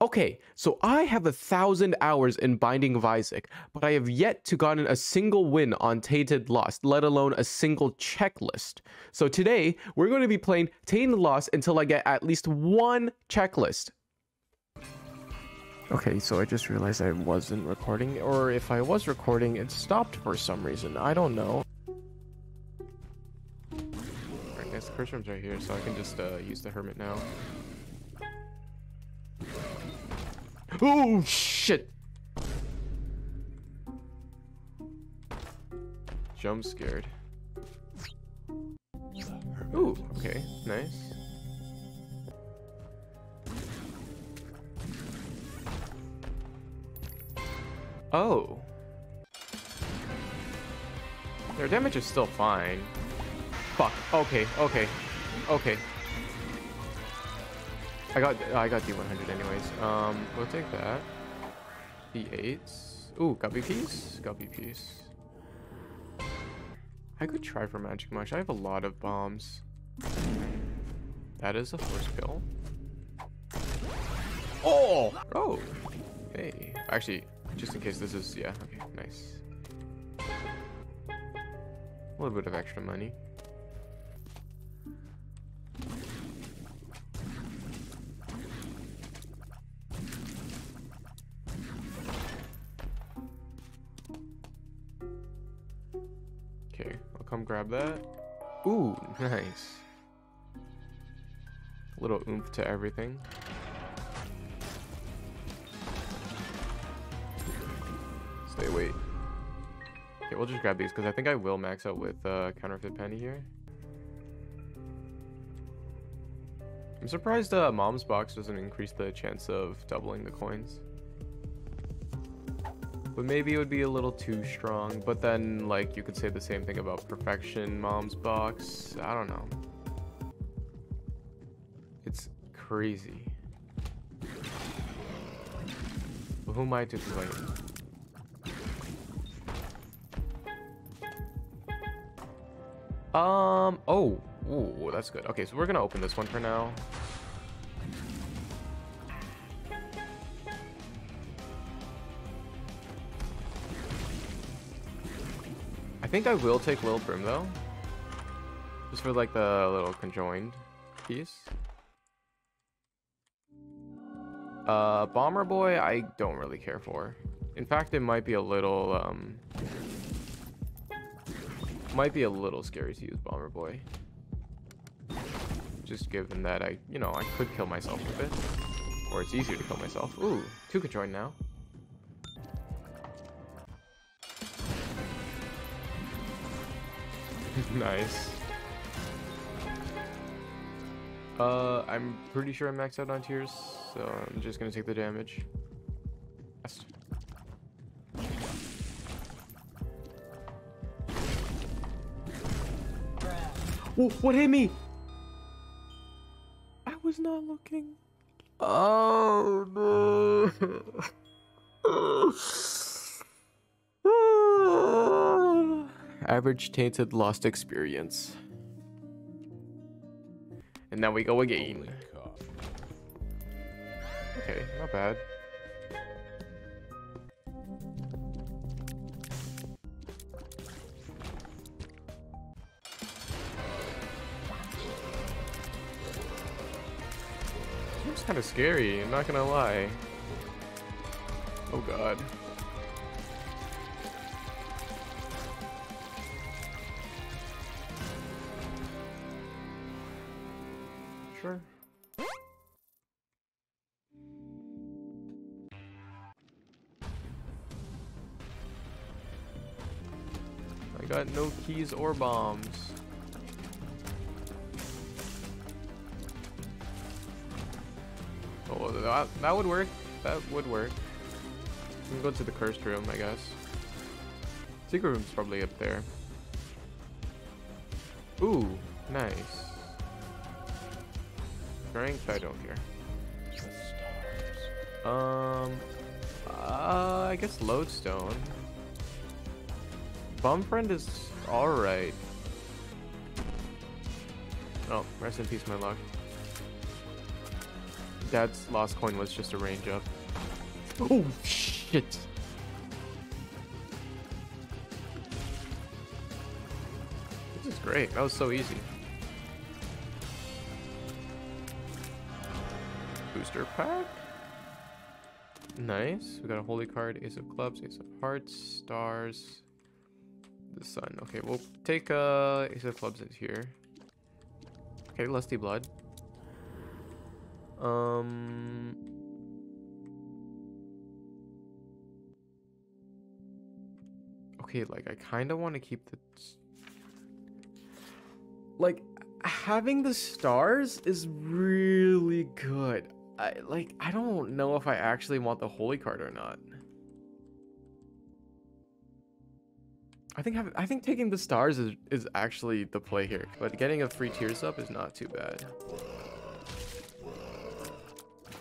Okay, so I have a thousand hours in Binding of Isaac, but I have yet to gotten a single win on Tainted Lost, let alone a single checklist. So today, we're going to be playing Tainted Lost until I get at least one checklist. Okay, so I just realized I wasn't recording, or if I was recording, it stopped for some reason. I don't know. Alright guys, the curse room's right here, so I can just uh, use the hermit now. Oh shit! Jump scared. Ooh, okay, nice. Oh. Their damage is still fine. Fuck. Okay, okay, okay. I got I got D100 anyways. Um, we'll take that. D8s. Ooh, got BPs? Got BPs. I could try for Magic Mush. I have a lot of bombs. That is a first kill. Oh! Oh! Hey. Actually, just in case this is... Yeah, okay, nice. A little bit of extra money. Grab that. Ooh, nice. A little oomph to everything. Stay wait. Okay, we'll just grab these because I think I will max out with uh, counterfeit penny here. I'm surprised uh, mom's box doesn't increase the chance of doubling the coins. But maybe it would be a little too strong. But then, like, you could say the same thing about Perfection Mom's Box. I don't know. It's crazy. But who am I to complain? Um, oh, ooh, that's good. Okay, so we're gonna open this one for now. Think I will take Lil Brim though. Just for like the little conjoined piece. Uh, Bomber Boy, I don't really care for. In fact, it might be a little, um... Might be a little scary to use Bomber Boy. Just given that I, you know, I could kill myself with it. Or it's easier to kill myself. Ooh, two conjoined now. nice. Uh, I'm pretty sure I'm maxed out on tears, so I'm just gonna take the damage. Best. Whoa, what hit me? I was not looking. Oh no. Average tainted lost experience. And now we go again. Okay, not bad. Seems kind of scary, I'm not gonna lie. Oh god. Got no keys or bombs. Oh, that, that would work. That would work. We can go to the cursed room, I guess. Secret room's probably up there. Ooh, nice. Strength, I don't care. Um, uh, I guess lodestone. Bum friend is alright. Oh, rest in peace, my luck. Dad's lost coin was just a range up. Oh, shit. This is great. That was so easy. Booster pack. Nice. We got a holy card, ace of clubs, ace of hearts, stars, the sun. Okay, we'll take uh ace of clubs is here. Okay, lusty blood. Um Okay, like I kind of want to keep the like having the stars is really good. I like I don't know if I actually want the holy card or not. I think I think taking the stars is is actually the play here, but getting a free tears up is not too bad.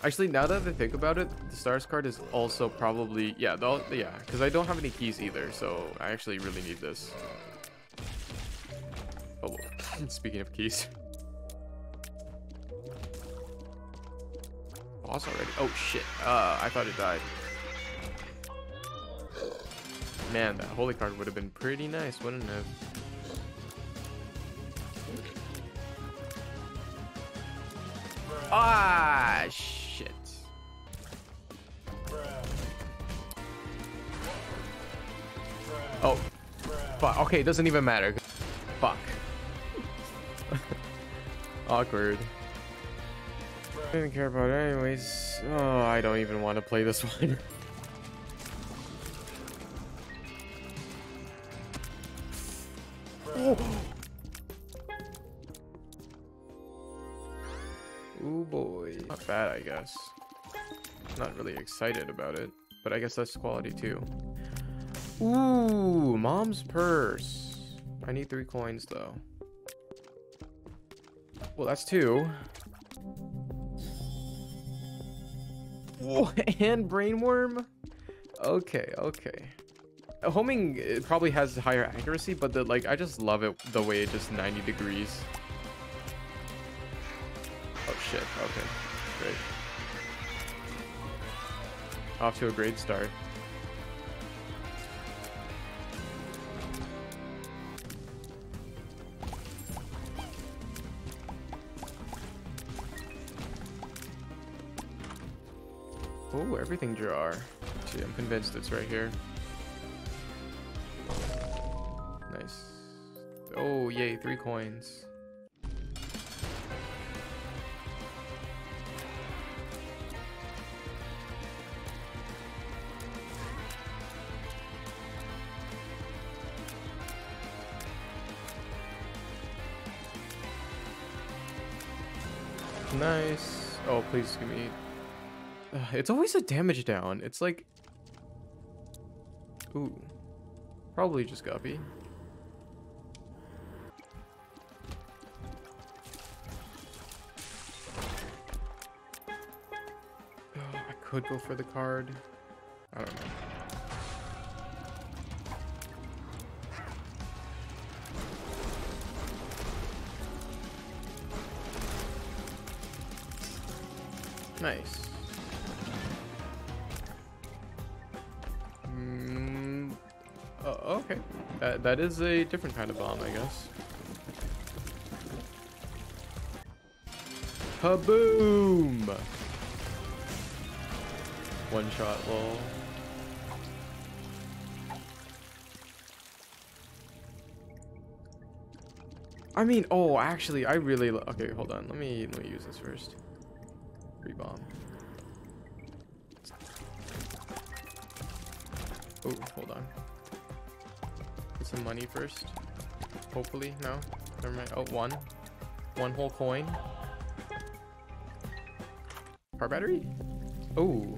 Actually, now that I think about it, the stars card is also probably yeah, yeah, because I don't have any keys either, so I actually really need this. Oh, speaking of keys. Boss already? Oh shit! Uh, I thought it died. Man, that holy card would have been pretty nice, wouldn't it? Ah, shit. Oh, fuck. Okay, it doesn't even matter. Fuck. Awkward. I didn't care about it anyways. Oh, I don't even want to play this one. Oh. Ooh boy. Not bad, I guess. Not really excited about it, but I guess that's quality too. Ooh, mom's purse. I need three coins though. Well, that's two. Whoa, and brainworm? Okay, okay. Homing it probably has higher accuracy, but the like I just love it the way it just 90 degrees. Oh shit, okay. Great. Off to a great start. Oh, everything jar. Actually, I'm convinced it's right here. Yay, three coins. Nice. Oh, please give me... Uh, it's always a damage down. It's like... Ooh. Probably just Guppy. Could go for the card. I don't know. Nice. Mm, uh, okay. That, that is a different kind of bomb, I guess. Kaboom! One shot, lol. I mean, oh, actually, I really... Okay, hold on. Let me, let me use this first. Rebomb. bomb. Oh, hold on. Get some money first. Hopefully, no. Never mind. Oh, one. One whole coin. Car battery? Oh,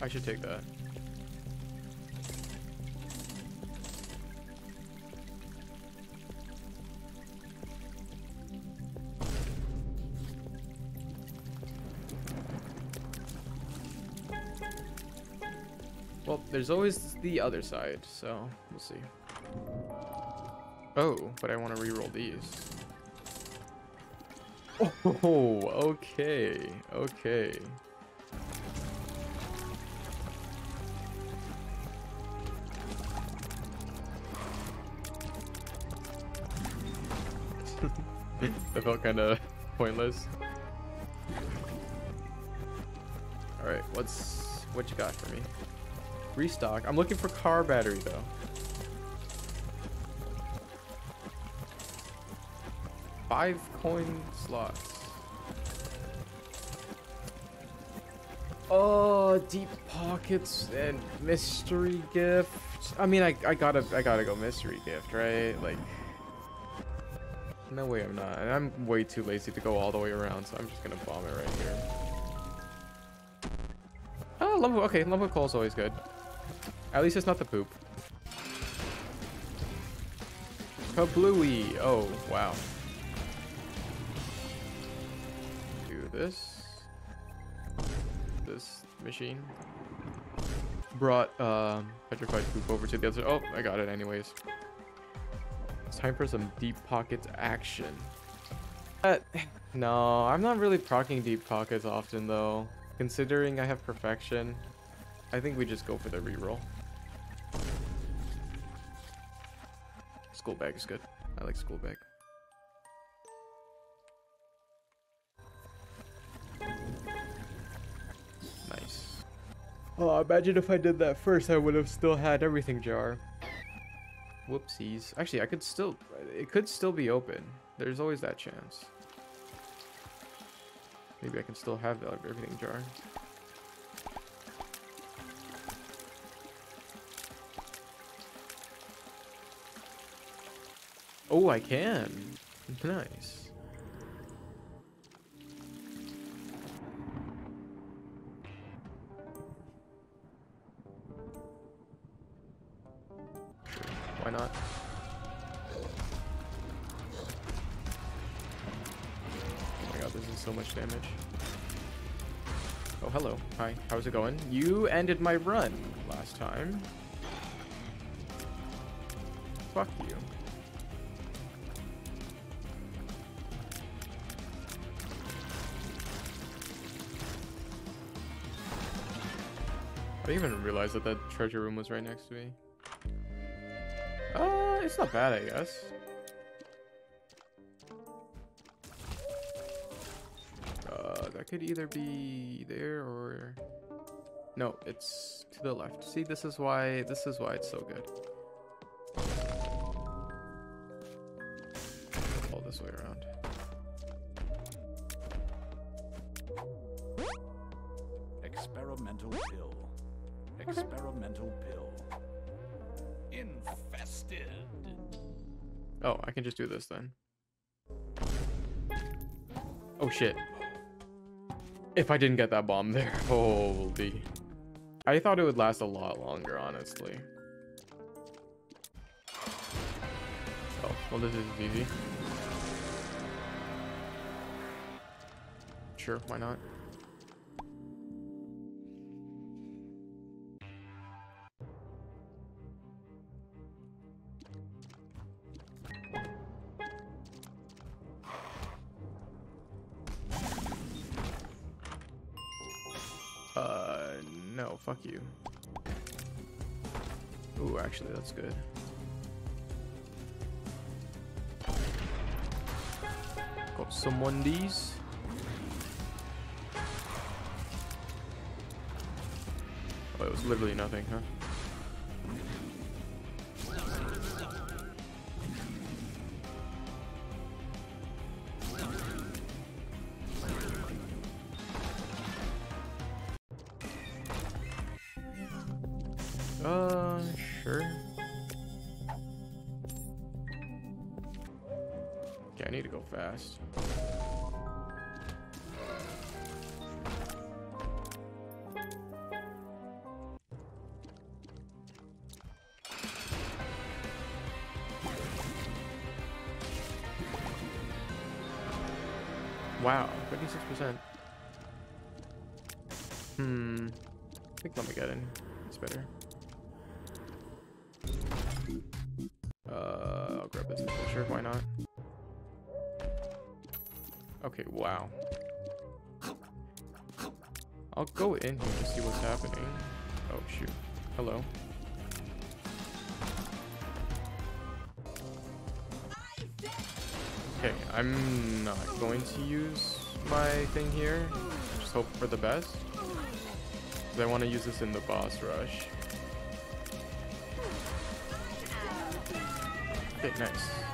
I should take that. Well, there's always the other side, so we'll see. Oh, but I want to re-roll these. Oh, okay, okay. that felt kind of pointless. All right, what's what you got for me? Restock. I'm looking for car battery though. Five coin slots. Oh, deep pockets and mystery gift. I mean, I, I gotta I gotta go mystery gift, right? Like, no way I'm not. I'm way too lazy to go all the way around, so I'm just gonna bomb it right here. Oh, okay, lump coal is always good. At least it's not the poop. Kablooey. Oh, wow. Do this. This machine. Brought um, petrified poop over to the other. Oh, I got it anyways. It's time for some deep pockets action. Uh, no, I'm not really procking deep pockets often though. Considering I have perfection, I think we just go for the reroll. School bag is good. I like school bag. Nice. Oh, imagine if I did that first, I would have still had everything jar. Whoopsies. Actually, I could still, it could still be open. There's always that chance. Maybe I can still have the everything jar. Oh, I can. Nice. How's it going? You ended my run last time. Fuck you. I didn't even realize that that treasure room was right next to me. Uh, it's not bad, I guess. Uh, that could either be there or... No, it's to the left. See, this is why, this is why it's so good. All this way around. Experimental pill. Experimental pill. Infested. Oh, I can just do this then. Oh shit. If I didn't get that bomb there, holy. I thought it would last a lot longer, honestly. Oh, well this is easy. Sure, why not? Uh, sure. Okay, I need to go fast. Wow, 56%. Hmm. I think let me get in. It's better. Okay, wow. I'll go in here to see what's happening. Oh, shoot. Hello. Okay, I'm not going to use my thing here. Just hope for the best. Because I want to use this in the boss rush. Okay, nice.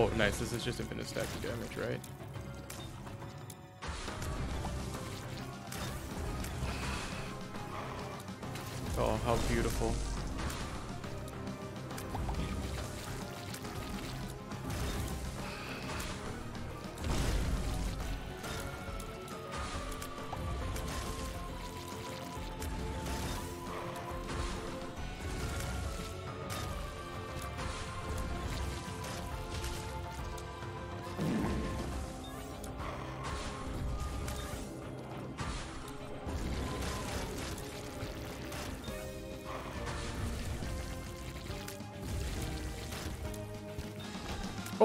Oh, nice. This is just infinite stack of damage, right? Oh, how beautiful.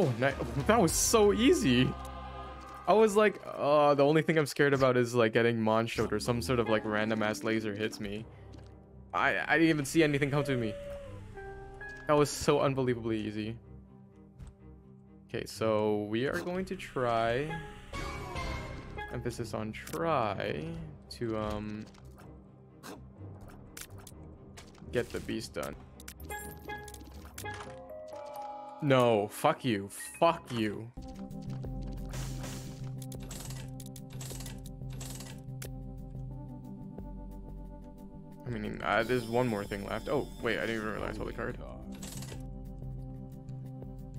Oh, that was so easy. I was like, uh, the only thing I'm scared about is like getting Monshot or some sort of like random ass laser hits me. I I didn't even see anything come to me. That was so unbelievably easy. Okay, so we are going to try emphasis on try to um get the beast done. No, fuck you. Fuck you. I mean, uh, there's one more thing left. Oh, wait, I didn't even realize holy card.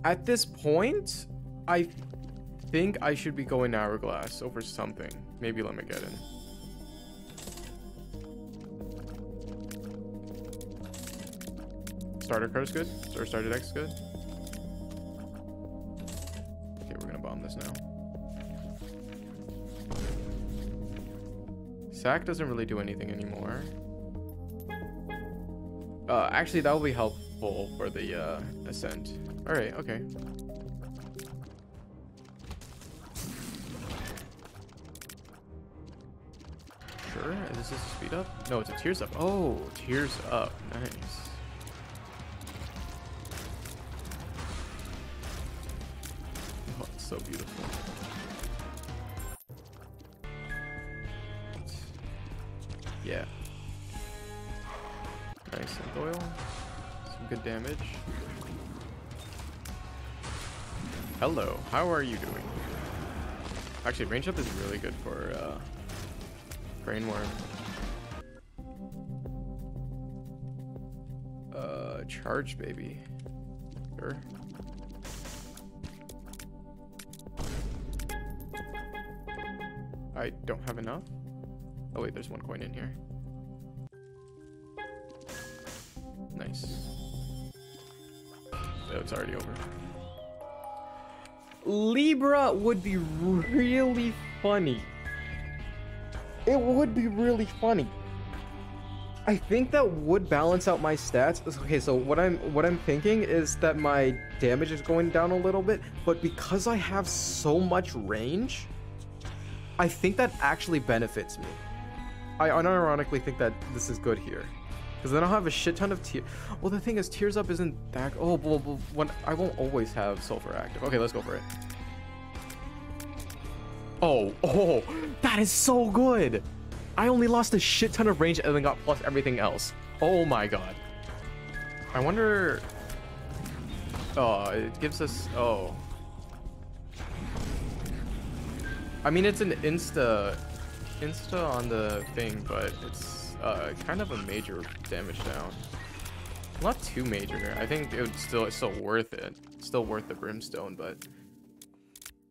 At this point, I think I should be going Hourglass over something. Maybe Lemegeton. Starter card's good? Or starter deck's good? Sack doesn't really do anything anymore. Uh, actually, that will be helpful for the uh, ascent. All right, okay. Sure. Is this is a speed up? No, it's a tears up. Oh, tears up. Nice. Oh, it's so beautiful. Damage. Hello, how are you doing? Actually, range up is really good for uh, brainworm. Uh, charge, baby. Sure. I don't have enough. Oh wait, there's one coin in here. Oh, it's already over. Libra would be really funny. It would be really funny. I think that would balance out my stats. Okay, so what I'm what I'm thinking is that my damage is going down a little bit, but because I have so much range, I think that actually benefits me. I unironically think that this is good here. Because then I'll have a shit ton of tears. Well, the thing is, Tears Up isn't that... Oh, well, well, when I won't always have Sulfur active. Okay, let's go for it. Oh, oh, that is so good. I only lost a shit ton of range and then got plus everything else. Oh my god. I wonder... Oh, it gives us... Oh. I mean, it's an insta... Insta on the thing, but it's uh, kind of a major damage down. Not too major. I think it would still it's still worth it. It's still worth the brimstone, but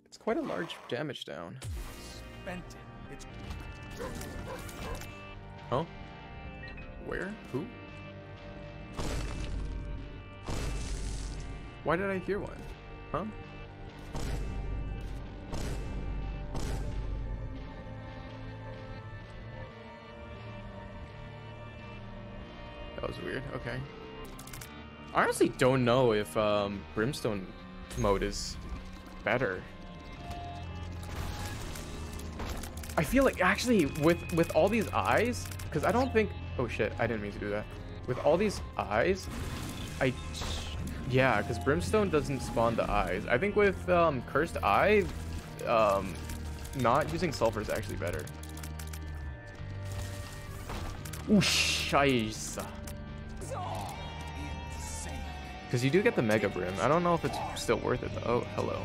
it's quite a large damage down. Spent it. It's Huh? Where? Who? Why did I hear one? Huh? That was weird. Okay. I honestly don't know if um, Brimstone mode is better. I feel like actually with with all these eyes, because I don't think. Oh shit! I didn't mean to do that. With all these eyes, I yeah, because Brimstone doesn't spawn the eyes. I think with um, Cursed Eye, um, not using Sulfur is actually better. Ooh, scheiße. Because you do get the Mega Brim. I don't know if it's still worth it though. Oh, hello.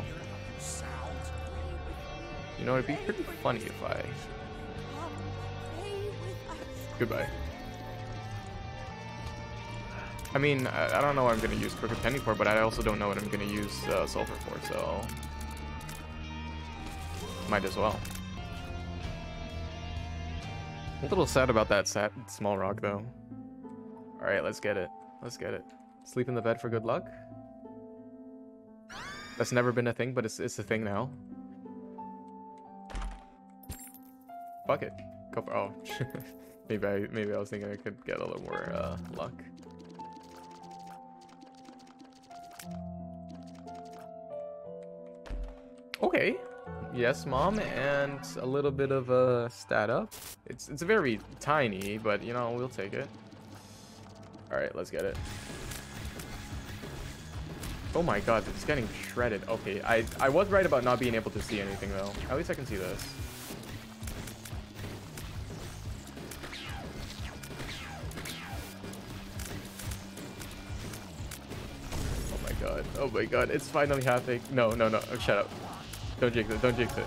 You know, it'd be pretty funny if I... Goodbye. I mean, I, I don't know what I'm going to use Crooked Penny for, but I also don't know what I'm going to use uh, Sulfur for, so... Might as well. A little sad about that small rock, though. Alright, let's get it. Let's get it. Sleep in the bed for good luck? That's never been a thing, but it's, it's a thing now. Fuck it. Go for, oh. maybe I maybe I was thinking I could get a little more uh, luck. Okay. Yes, mom, and a little bit of a stat up. It's it's very tiny, but you know we'll take it. All right, let's get it. Oh my god, it's getting shredded. Okay, I I was right about not being able to see anything though. At least I can see this. Oh my god. Oh my god. It's finally happening. No, no, no. Oh, shut up. Don't jinx it. Don't jinx it.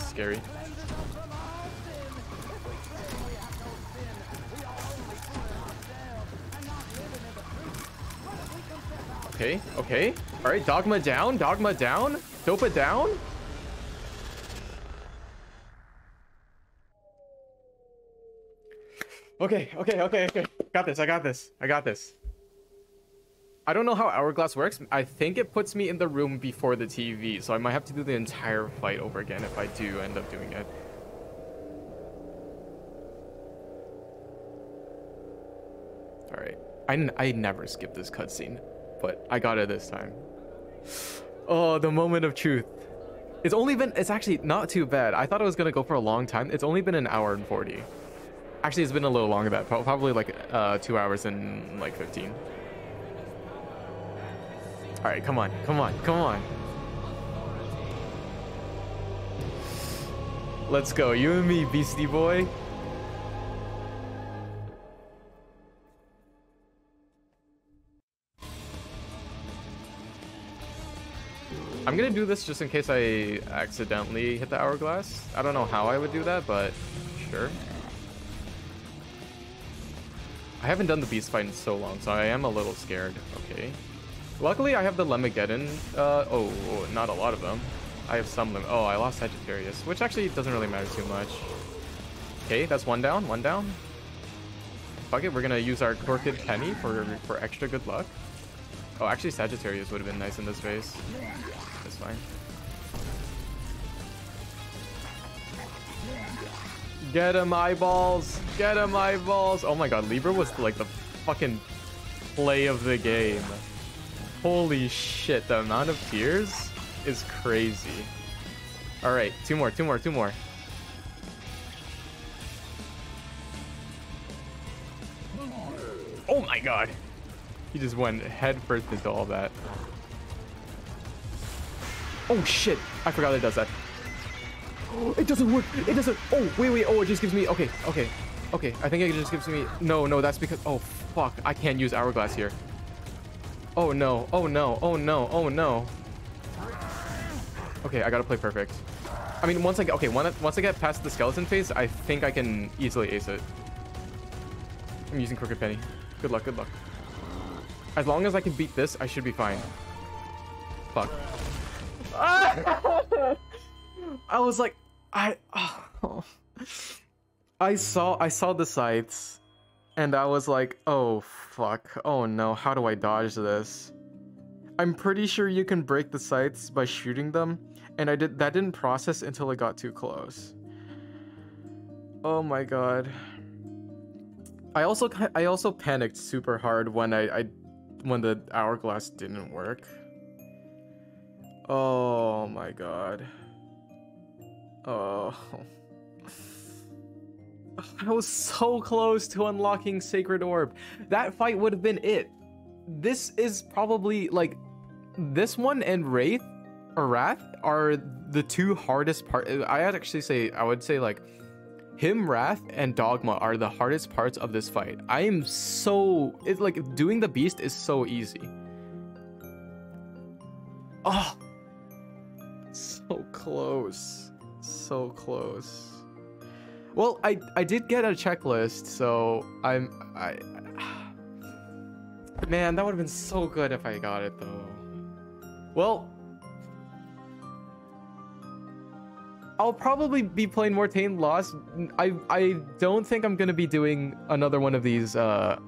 Scary. Okay, okay. Alright, Dogma down, Dogma down, Dopa down. Okay, okay, okay, okay. Got this, I got this, I got this. I don't know how Hourglass works. I think it puts me in the room before the TV, so I might have to do the entire fight over again if I do end up doing it. Alright. I, I never skip this cutscene, but I got it this time. Oh, the moment of truth. It's only been, it's actually not too bad. I thought it was going to go for a long time. It's only been an hour and 40. Actually, it's been a little longer than that. Probably like uh, two hours and like 15. All right, come on, come on, come on. Let's go, you and me, Beastie Boy. I'm gonna do this just in case I accidentally hit the hourglass. I don't know how I would do that, but sure. I haven't done the beast fight in so long, so I am a little scared. Okay. Luckily, I have the Lemegeton. Uh, oh, not a lot of them. I have some lim- Oh, I lost Sagittarius, which actually doesn't really matter too much. Okay, that's one down, one down. Fuck it, we're gonna use our Crooked Penny for, for extra good luck. Oh, actually Sagittarius would have been nice in this phase. That's fine. Get him eyeballs! Get him eyeballs! Oh my god, Libra was like the fucking play of the game. Holy shit, the amount of tears is crazy. Alright, two more, two more, two more. Oh my god! He just went headfirst into all that. Oh shit! I forgot it does that. Oh, it doesn't work! It doesn't- Oh, wait, wait, oh, it just gives me- Okay, okay. Okay, I think it just gives me- No, no, that's because- Oh, fuck. I can't use Hourglass here. Oh no, oh no, oh no, oh no. Okay, I gotta play perfect. I mean, once I get- Okay, once I get past the skeleton phase, I think I can easily ace it. I'm using Crooked Penny. Good luck, good luck. As long as I can beat this, I should be fine. Fuck. I was like, I, oh. I saw, I saw the sights, and I was like, oh fuck, oh no, how do I dodge this? I'm pretty sure you can break the sights by shooting them, and I did that didn't process until it got too close. Oh my god. I also I also panicked super hard when I, I when the hourglass didn't work. Oh my god. Oh. I was so close to unlocking Sacred Orb. That fight would have been it. This is probably like this one and Wraith or Wrath are the two hardest part. I'd actually say I would say like him, Wrath, and Dogma are the hardest parts of this fight. I am so it's like doing the beast is so easy. Oh, so close, so close. Well, I I did get a checklist, so I'm I. Man, that would have been so good if I got it though. Well, I'll probably be playing more Tainted Lost. I I don't think I'm gonna be doing another one of these. Uh,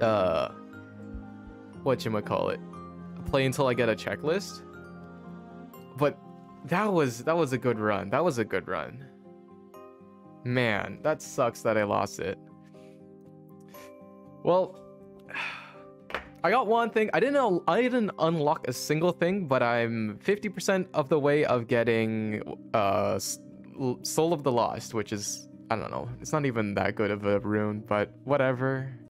uh, what you call it? Play until I get a checklist. But that was that was a good run. That was a good run. Man, that sucks that I lost it. Well, I got one thing. I didn't I didn't unlock a single thing, but I'm 50% of the way of getting uh Soul of the Lost, which is I don't know. It's not even that good of a rune, but whatever.